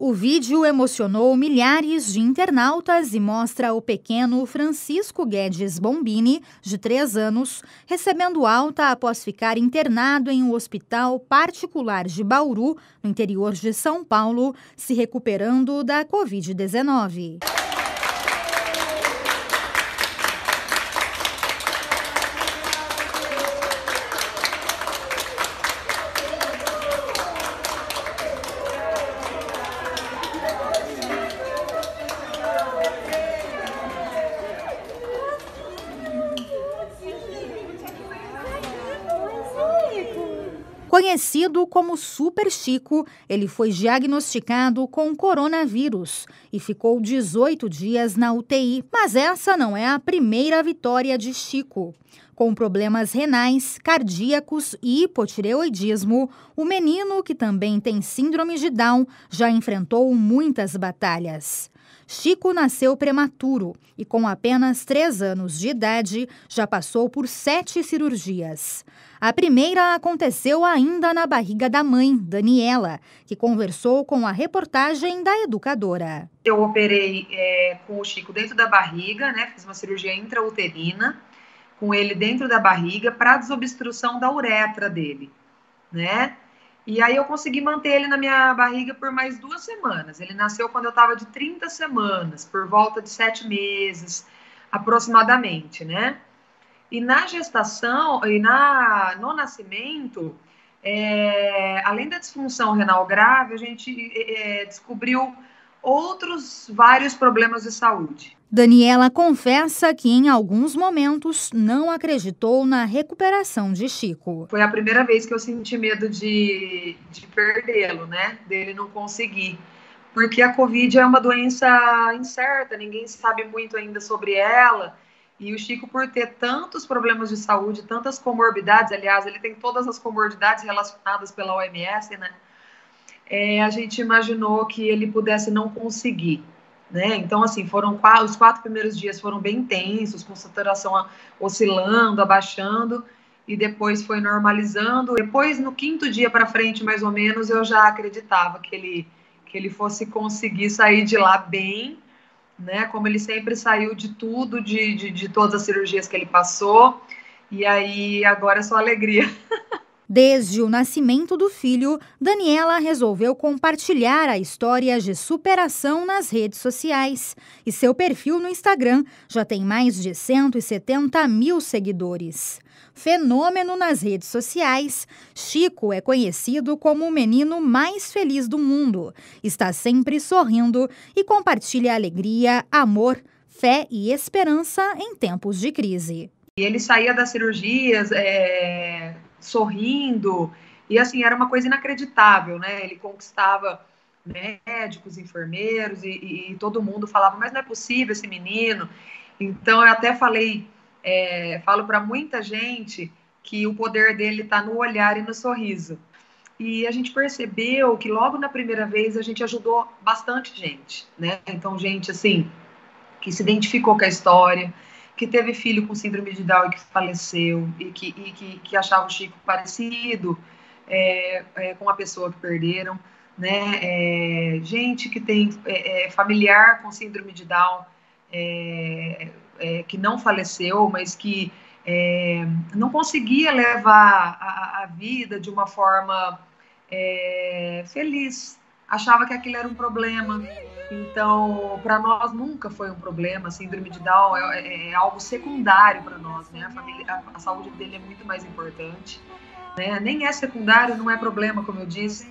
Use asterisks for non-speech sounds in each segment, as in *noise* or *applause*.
O vídeo emocionou milhares de internautas e mostra o pequeno Francisco Guedes Bombini, de 3 anos, recebendo alta após ficar internado em um hospital particular de Bauru, no interior de São Paulo, se recuperando da Covid-19. Conhecido como Super Chico, ele foi diagnosticado com coronavírus e ficou 18 dias na UTI. Mas essa não é a primeira vitória de Chico. Com problemas renais, cardíacos e hipotireoidismo, o menino, que também tem síndrome de Down, já enfrentou muitas batalhas. Chico nasceu prematuro e, com apenas três anos de idade, já passou por sete cirurgias. A primeira aconteceu ainda na barriga da mãe, Daniela, que conversou com a reportagem da educadora. Eu operei é, com o Chico dentro da barriga, né? Fiz uma cirurgia intrauterina com ele dentro da barriga para desobstrução da uretra dele, né? E aí eu consegui manter ele na minha barriga por mais duas semanas. Ele nasceu quando eu estava de 30 semanas, por volta de sete meses, aproximadamente, né? E na gestação e na, no nascimento, é, além da disfunção renal grave, a gente é, descobriu outros vários problemas de saúde. Daniela confessa que em alguns momentos não acreditou na recuperação de Chico. Foi a primeira vez que eu senti medo de, de perdê-lo, né? Dele não conseguir. Porque a Covid é uma doença incerta, ninguém sabe muito ainda sobre ela. E o Chico, por ter tantos problemas de saúde, tantas comorbidades, aliás, ele tem todas as comorbidades relacionadas pela OMS, né? É, a gente imaginou que ele pudesse não conseguir. Né? Então, assim, foram os quatro primeiros dias foram bem intensos, com saturação oscilando, abaixando, e depois foi normalizando. Depois, no quinto dia para frente, mais ou menos, eu já acreditava que ele, que ele fosse conseguir sair de lá bem, né? Como ele sempre saiu de tudo, de, de, de todas as cirurgias que ele passou, e aí agora é só alegria. *laughs* Desde o nascimento do filho, Daniela resolveu compartilhar a história de superação nas redes sociais. E seu perfil no Instagram já tem mais de 170 mil seguidores. Fenômeno nas redes sociais, Chico é conhecido como o menino mais feliz do mundo. Está sempre sorrindo e compartilha alegria, amor, fé e esperança em tempos de crise. E ele saía das cirurgias, é sorrindo, e assim, era uma coisa inacreditável, né? Ele conquistava médicos, enfermeiros, e, e, e todo mundo falava, mas não é possível esse menino. Então, eu até falei, é, falo para muita gente que o poder dele está no olhar e no sorriso. E a gente percebeu que logo na primeira vez a gente ajudou bastante gente, né? Então, gente, assim, que se identificou com a história, que teve filho com síndrome de Down e que faleceu, e que, e que, que achava o Chico parecido é, é, com a pessoa que perderam, né? É, gente que tem é, é, familiar com síndrome de Down, é, que não faleceu, mas que não conseguia levar a, a, vida de uma forma feliz, achava que aquilo era um problema, então, para nós nunca foi um problema. A síndrome de Down é, é, é algo secundário para nós, né? A, família, a, a, saúde dele é muito mais importante. Né? Nem é secundário, não é problema, como eu disse.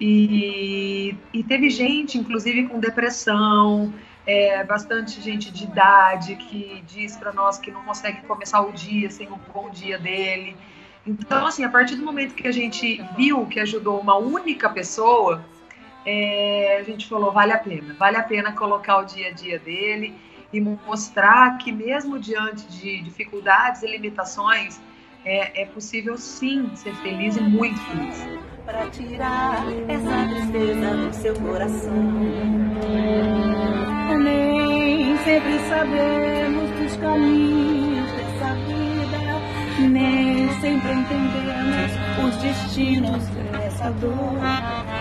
E, e teve gente, inclusive, com depressão, é, bastante gente de idade que diz para nós que não consegue começar o dia sem um bom dia dele. Então, assim, a partir do momento que a gente viu que ajudou uma única pessoa, é, a gente falou, vale a pena, vale a pena colocar o dia a dia dele e mostrar que mesmo diante de dificuldades e limitações, é, é possível sim ser feliz e muito feliz. Para tirar essa tristeza do seu coração. Nem sempre sabemos dos caminhos dessa vida, nem sempre entendemos os destinos dessa dor